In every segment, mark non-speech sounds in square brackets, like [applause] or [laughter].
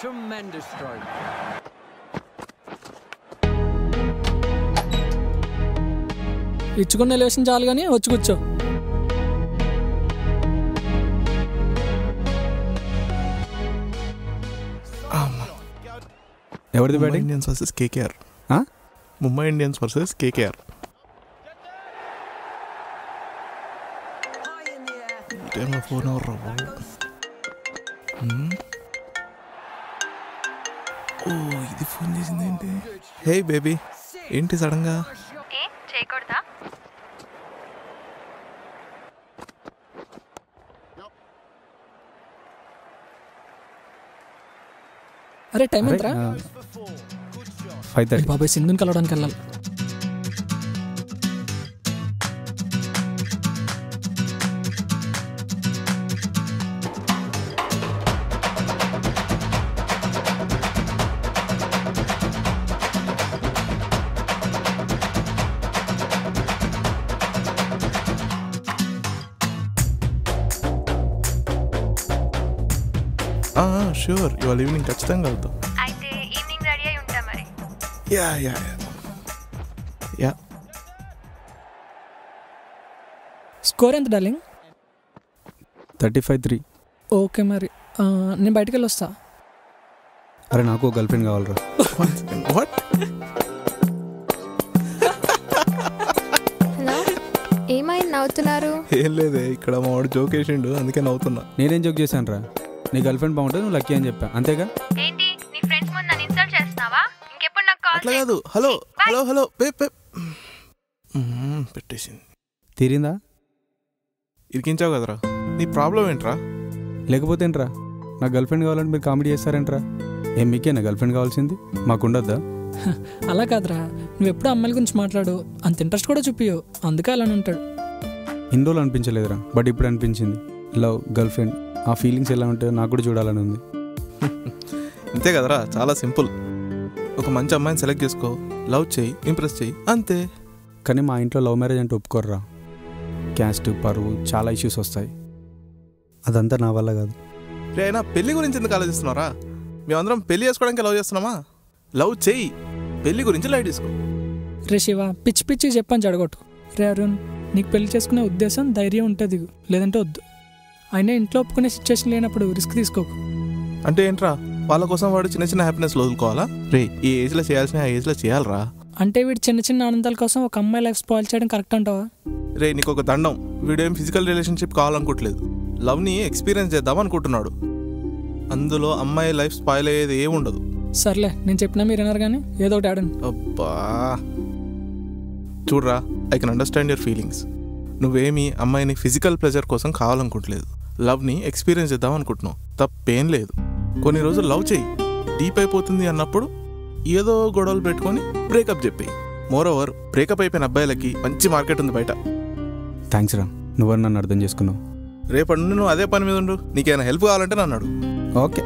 Tremendous stroke. ఇచ్చుకున్న elevation చాలు కానీ వచ్చి కూర్చో. ఎవరిది batting Indians versus KKR? Mumbai Indians versus KKR టైంలో ఫోన్ అవర్ రా? ఓ ఇది ఫోన్ చేసింది ఏంటి? Hey baby. ఏంటి సడన్గా? ఏ చేయకూడదా? అరే టైం ఎంతరా ఫైవ్ థర్టీ. బాబాయ్ సింధుని కలవడానికి వెళ్ళాలి. షూర్ ఇవాళ ఈవినింగ్ ఖచ్చితంగా వెళ్తాం అయితే ఈవినింగ్ రెడీ అయి ఉంటా మరి యా యా యా స్కోర్ ఎంత darling thirty five three. Okay మరి. ఆ, నేను బయటికి వెళ్ళి వస్తా అరే నాకు గర్ల్ ఫ్రెండ్ కావాలరా. వాట్ హలో ఏమైంది నవ్వుతున్నారు? ఏం లేదే ఇక్కడ మా వాడు జోక్ వేసిండు అందుకే నవ్వుతున్నా. నేనేం జోక్ చేశాను రా నీ గర్ల్ ఫ్రెండ్ బాగుంటుంది నువ్వు లక్కీ అని చెప్పా. అంతేగా? ఏంటి? నీ ఫ్రెండ్స్ ముందు నన్ను ఇన్సల్ట్ చేస్తున్నావా? ఇంకెప్పుడు నాకు కాల్ అట్లా కాదు. Hello hello hello. పే పే. మ్మ్, పెట్టేసింది. తీరిందా? ఇరికించావు కదరా. నీ ప్రాబ్లం ఏంట్రా? లేకపోతే ఏంట్రా? నా గర్ల్ ఫ్రెండ్ కావాలంటే మీరు కామెడీ చేస్తారేంట్రా? ఏం మీకే? నా గర్ల్ ఫ్రెండ్ కావాల్సింది? మాకుండద్దా? [laughs] అలా కాదురా. నువ్వు ఎప్పుడు అమ్మాయిల గురించి మాట్లాడు. అంత ఇంట్రెస్ట్ కూడా చూపియవు అందుకే అలానే ఉంటాడు. ఇన్ని రోజులు అనిపించలేదురా. బట్ ఇప్పుడు అనిపించింది. లవ్ గర్ల్ ఫ్రెండ్ ఆ ఫీలింగ్స్ ఎలా ఉంటాయో నాకు కూడా చూడాలని ఉంది. అంతే కదరా చాలా సింపుల్. ఒక మంచి అమ్మాయిని సెలెక్ట్ చేసుకో లవ్ చేయి ఇంప్రెస్ చేయి అంతే. కానీ మా ఇంట్లో లవ్ మ్యారేజ్ అంటే ఒప్పుకోర్రా. క్యాస్ట్ పరువు చాలా ఇష్యూస్ వస్తాయి. అదంతా నా వల్ల కాదు. రే అయినా పెళ్ళి గురించి ఎందుకు ఆలోచిస్తున్నారా మేమందరం పెళ్ళి చేసుకోవడానికి లవ్ చేస్తున్నామా? లవ్ చేయి పెళ్ళి గురించి లైట్ తీసుకో. రే శివ పిచ్చి పిచ్చి చెప్పని జడగొట్టు రే అరుణ్ నీకు పెళ్ళి చేసుకునే ఉద్దేశం ధైర్యం ఉంటుంది లేదంటే వద్దు. అయినా ఇంట్లో ఒప్పుకునే సిచ్యువేషన్ లేనప్పుడు రిస్క్ తీసుకోకు. అంటే ఏంట్రా? వాళ్ళ కోసం వాడు చిన్న చిన్న హ్యాపీనెస్ వదులుకోవాలా? రే ఈ ఏజ్లో చేయాల్సిన ఆ ఏజ్లో చేయాలరా. అంటే వీడు చిన్న చిన్న ఆనందాల కోసం ఒక అమ్మాయి లైఫ్ స్పాయిల్ చేయడం కరెక్ట్ అంటావా? రే నీకు ఒక దండం. వీడేం ఫిజికల్ రిలేషన్షిప్ కావాలనుకోవట్లేదు. లవ్ని ఎక్స్పీరియన్స్ చేద్దాం అనుకుంటున్నాడు. అందులో అమ్మాయి లైఫ్ స్పాయిల్ అయ్యేది ఏం ఉండదు. సర్లే నేను చెప్పినా మీరు వినరు కానీ ఏదో ఒకటి ఆడండి. అబ్బా. చూడరా I can understand your feelings నువ్వేమీ అమ్మాయిని ఫిజికల్ ప్లెజర్ కోసం కావాలనుకోవట్లేదు. లవ్ని ఎక్స్పీరియన్స్ చేద్దాం అనుకుంటున్నావు. తప్పేం లేదు. కొన్ని రోజులు లవ్ చేయి డీప్ అయిపోతుంది అన్నప్పుడు ఏదో గొడవలు పెట్టుకొని బ్రేకప్ చెప్పేయి మోర్ ఓవర్ బ్రేకప్ అయిపోయిన అబ్బాయిలకి మంచి మార్కెట్ ఉంది బయట. థ్యాంక్స్ రా. నువ్వు నన్ను అర్థం చేసుకున్నావు. రేపటి నుండి నువ్వు అదే పని మీద ఉండు. నీకేమైనా హెల్ప్ కావాలంటే నన్ను అడుగు. ఓకే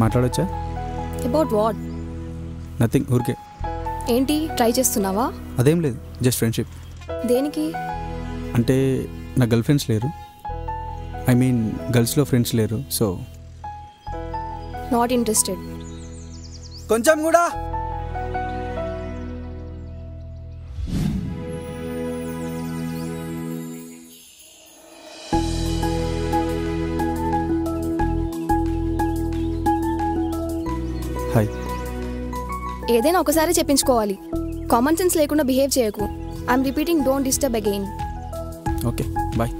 మాట్లాడొచ్చా? అబౌట్ వాట్ నథింగ్ ఊరికే. ఏంటి? ట్రై చేస్తున్నావా? అదేం లేదు జస్ట్ ఫ్రెండ్షిప్ దేనికి? అంటే నా గర్ల్ ఫ్రెండ్స్ లేరు. ఐ మీన్ గర్ల్స్లో ఫ్రెండ్స్ లేరు సో నాట్ ఇంట్రెస్టెడ్ కొంచెం కూడా. హాయ్ ఏదైనా ఒకసారి చెప్పించుకోవాలి. కామన్ సెన్స్ లేకుండా బిహేవ్ చేయకు. I'm repeating don't disturb again okay bye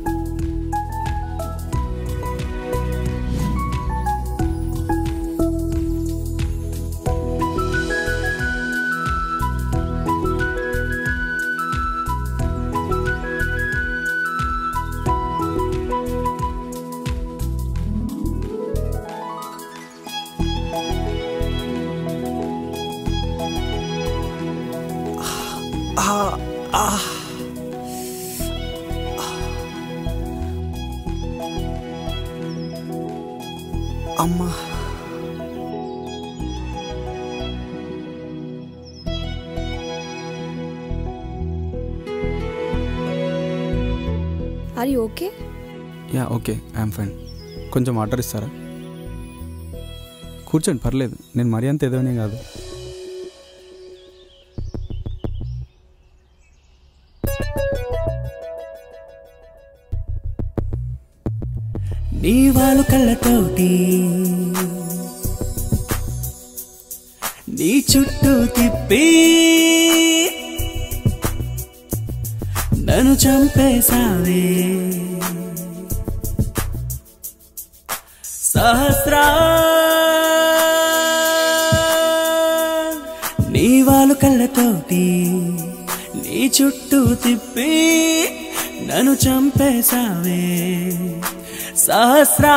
అమ్మా are you okay ya okay I'm fine కొంచెం వాటర్ ఇస్తారా కూర్చోండి పర్లేదు నేను మరీ అంత ఏదోనే కాదు నీ వాళ్ళు కళ్ళతోటి నీ చుట్టూ తిప్పి నన్ను చంపేశావే. సహస్రా నీ వాళ్ళు కళ్ళతోటి చుట్టూ తిప్పి నన్ను చంపేశావే. సహస్రా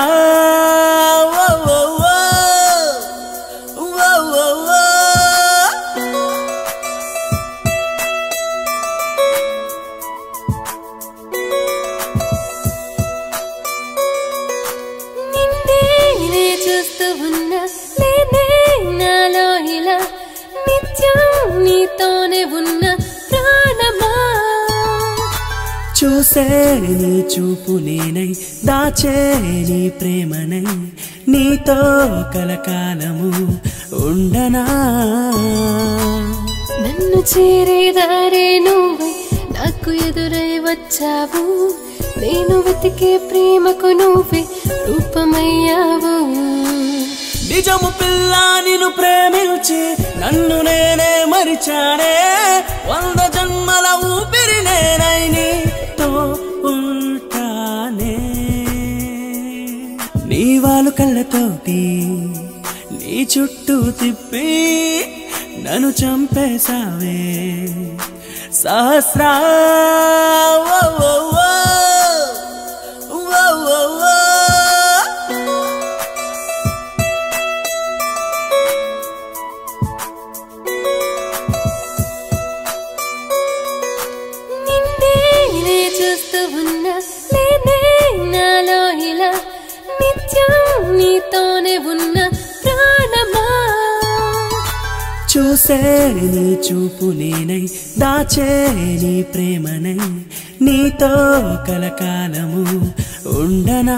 చూసే నీ చూపు నేనై దాచే నీ ప్రేమనై నీతో కలకాలము ఉండనా? నన్ను చేరేదారే నువ్వై నాకు ఎదురై వచ్చావు. నేను వెతికే ప్రేమకు నువ్వే రూపమయ్యావు. నిజము పిల్ల నిన్ను ప్రేమించి నన్ను నేనే మరిచానే. వంద జన్మల ఊపిరి నేనై నీ కళ్ళతోటి నీ చుట్టూ తిప్పి నన్ను చంపేశావే. సహస్రా నీతోనే ఉన్న ప్రాణమా? చూసే నీ చూపు నేనై దాచే నీ ప్రేమనై నీతో కలకాలము ఉండనా?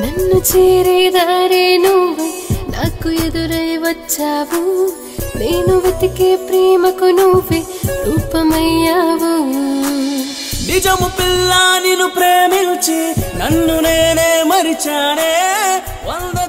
నన్ను చేరేదారే నువ్వై నాకు ఎదురై వచ్చావు. నేను వెతికే ప్రేమకు నువ్వే రూపమయ్యావు. నిజము పిల్ల నిన్ను ప్రేమించి నన్ను నేనే మరిచానే. వంద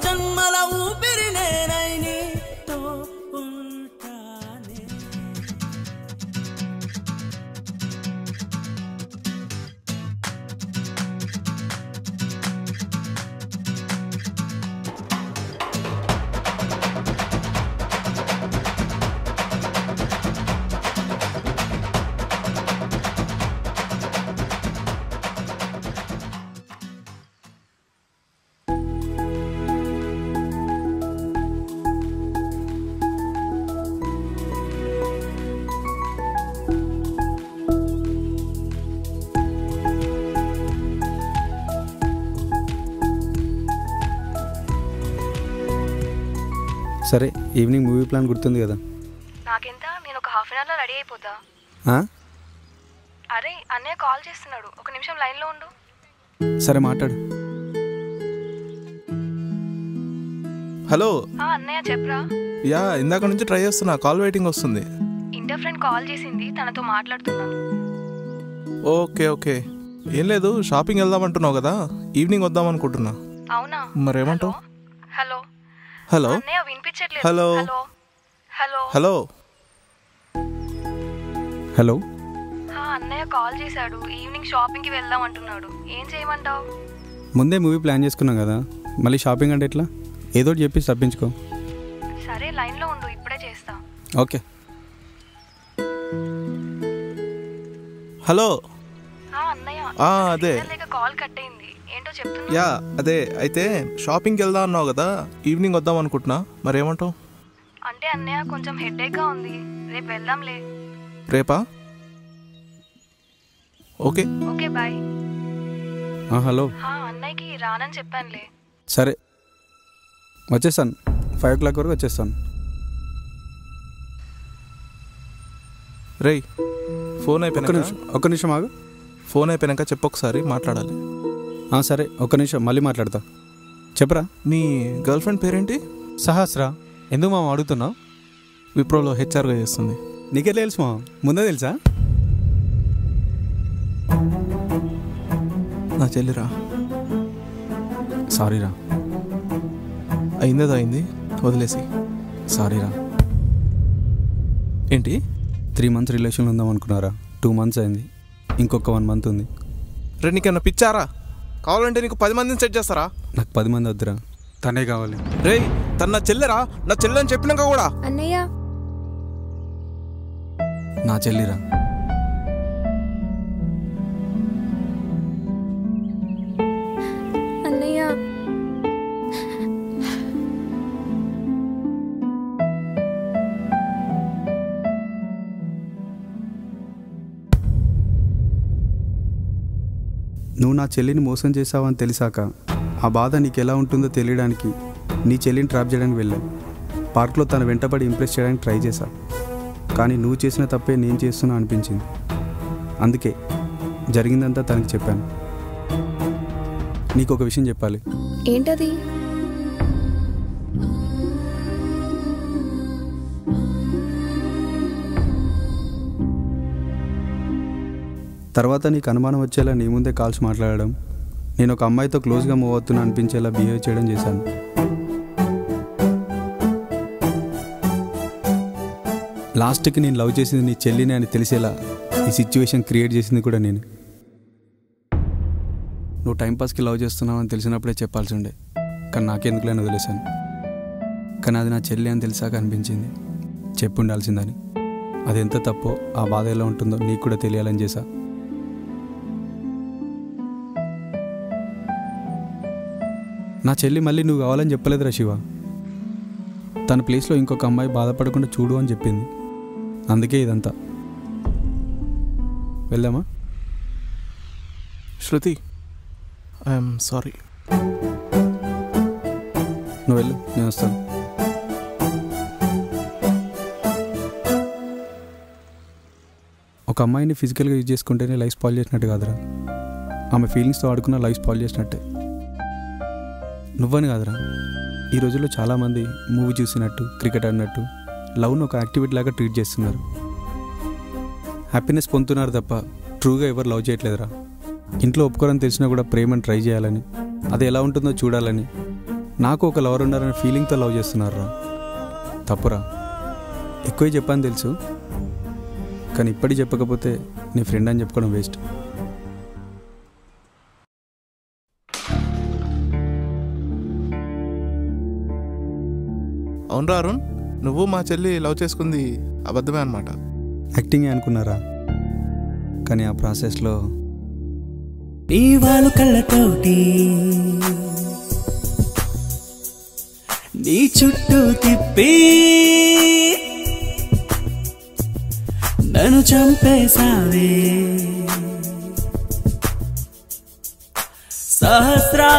సరే ఈవినింగ్ మూవీ ప్లాన్ గుర్తుంది కదా. నాకెంత? నేను ఒక హాఫ్ అన్ అవర్లో రెడీ అయిపోతా. ఆ? అరే అన్నయ్య కాల్ చేస్తున్నాడు. ఒక నిమిషం లైన్లో ఉండు. సరే మాట్లాడు. హలో. అన్నయ్య చెప్పరా? యా ఇందాక నుంచి ట్రై చేస్తున్నా. కాల్ వెయిటింగ్ వస్తుంది. ఇంటర్ ఫ్రెండ్ కాల్ చేసింది. తనతో మాట్లాడుతున్నాను ఓకే ఓకే. ఏం లేదు షాపింగ్ వెళ్దాం అంటున్నావు కదా. ఈవినింగ్ వద్దాం అనుకుంటున్నా. అవునా? మరేమంటావు? హలో. హలో. హలో. హలో. అన్నయ్య కాల్ చేశాడు. ఈవినింగ్ షాపింగ్కి వెళ్దాం అంటున్నాడు. ఏం చేయమంటావు? ముందే మూవీ ప్లాన్ చేసుకున్నాం కదా. మళ్ళీ షాపింగ్ అంటే ఎట్లా? ఏదో చెప్పి తప్పించుకో. సరే లైన్లో ఉండు. ఇప్పుడే చేస్తా. ఓకే. హలో. అన్నయ్య. అదే. కాల్ కట్ అయింది. యా అదే అయితే షాపింగ్కి వెళ్దాం అన్నావు కదా ఈవినింగ్ వద్దాం అనుకుంటున్నా మరేమంటావు? అంటే అన్నయ్య కొంచెం హెడేక్గా ఉంది రేపు వెళ్దాంలే. రేపా? ఓకే. Okay bye. ఆ, హలో. ఆ, అన్నయ్యకి రానని చెప్పానులే. సరే. వచ్చేస్తాను. ఫైవ్ ఓ క్లాక్ వరకు వచ్చేస్తాను. రేయ్ ఫోన్ నిమిషం ఒక్క నిమిషం ఆగు. ఫోన్ అయిపోయినాక చెప్పొకసారి మాట్లాడాలి. సరే ఒక్క నిమిషం మళ్ళీ మాట్లాడతా. చెప్పరా? నీ గర్ల్ ఫ్రెండ్ పేరేంటి? సహస్రా ఎందుకు మామ అడుగుతున్నావు? విప్రోలో హెచ్ఆర్గా చేస్తుంది. నీకే తెలుసు మా ముందే తెలుసా? నా చెల్లిరా. సారీరా. అయిందేదో అయింది? వదిలేసి. సారీరా. ఏంటి? త్రీ మంత్స్ రిలేషన్లో ఉందాం అనుకున్నారా టూ మంత్స్ అయింది. ఇంకొక వన్ మంత్ ఉంది. రే నీకేమన్నా పిచ్చారా? కావాలంటే నీకు పది మందిని సెట్ చేస్తారా? నాకు పది మంది వద్దురా. తనే కావాలి. రేయ్ తన నా చెల్లెరా? నా చెల్లె అని చెప్పినాక కూడా. అన్నయ్య. నా చెల్లిరా. నువ్వు నా చెల్లిని మోసం చేసావని తెలిసాక ఆ బాధ నీకు ఎలా ఉంటుందో తెలియడానికి నీ చెల్లిని ట్రాప్ చేయడానికి వెళ్ళాను. పార్క్లో తన వెంటబడి ఇంప్రెస్ చేయడానికి ట్రై చేశా. కానీ నువ్వు చేసిన తప్పే నేను చేస్తున్నా అనిపించింది. అందుకే జరిగిందంతా తనకి చెప్పాను. నీకు ఒక విషయం చెప్పాలి. ఏంటది? తర్వాత నీకు అనుమానం వచ్చేలా నీ ముందే కాల్స్ మాట్లాడడం. నేను ఒక అమ్మాయితో క్లోజ్గా మూవ్ అవుతున్నా అనిపించేలా బిహేవ్ చేయడం చేశాను. లాస్ట్కి నేను లవ్ చేసింది నీ చెల్లిని అని తెలిసేలా ఈ సిచ్యువేషన్ క్రియేట్ చేసింది కూడా నేను. నువ్వు టైంపాస్కి లవ్ చేస్తున్నావు అని తెలిసినప్పుడే చెప్పాల్సి ఉండే. కానీ నాకెందుకులే వదిలేశాను. కానీ అది నా చెల్లి అని తెలిసాక అనిపించింది. చెప్పు ఉండాల్సిందని అది ఎంత తప్పో ఆ బాధ ఎలా ఉంటుందో నీకు కూడా తెలియాలని చేశా. నా చెల్లి మళ్ళీ నువ్వు కావాలని చెప్పలేదురా శివ. తన ప్లేస్లో ఇంకొక అమ్మాయి బాధపడకుండా చూడు అని చెప్పింది. అందుకే ఇదంతా. వెళ్దామా? Shruti I'm sorry. నువ్వు వెళ్ళు నేను వస్తాను. ఒక అమ్మాయిని ఫిజికల్గా యూజ్ చేసుకుంటేనే లైఫ్ స్పాయిల్ చేసినట్టు కాదురా. ఆమె ఫీలింగ్స్తో ఆడుకున్న లైఫ్ స్పాయిల్ చేసినట్టే. నువ్వని కాదురా. ఈ రోజుల్లో చాలామంది మూవీ చూసినట్టు క్రికెట్ ఆడినట్టు లవ్ను ఒక యాక్టివిటీ లాగా ట్రీట్ చేస్తున్నారు. హ్యాపీనెస్ పొందుతున్నారు తప్ప ట్రూగా ఎవరు లవ్ చేయట్లేదురా. ఇంట్లో ఒప్పుకోరని తెలిసినా కూడా ప్రేమను ట్రై చేయాలని అది ఎలా ఉంటుందో చూడాలని నాకు ఒక లవర్ ఉన్నారనే ఫీలింగ్తో లవ్ చేస్తున్నారా తప్పురా. ఎక్కువే చెప్పాను తెలుసు కానీ ఇప్పటికి చెప్పకపోతే నీ ఫ్రెండ్ అని చెప్పుకోవడం వేస్ట్ అవునరా అరుణ్ నువ్వు మా చెల్లి లవ్ చేసుకుంది అబద్ధమే అనమాట యాక్టింగే అనుకున్నారా? కానీ ఆ ప్రాసెస్లో నీ వాళ్ళు కళ్ళతోటి నీ చుట్టూ తిప్పి నన్ను చంపేశావే. సహస్రా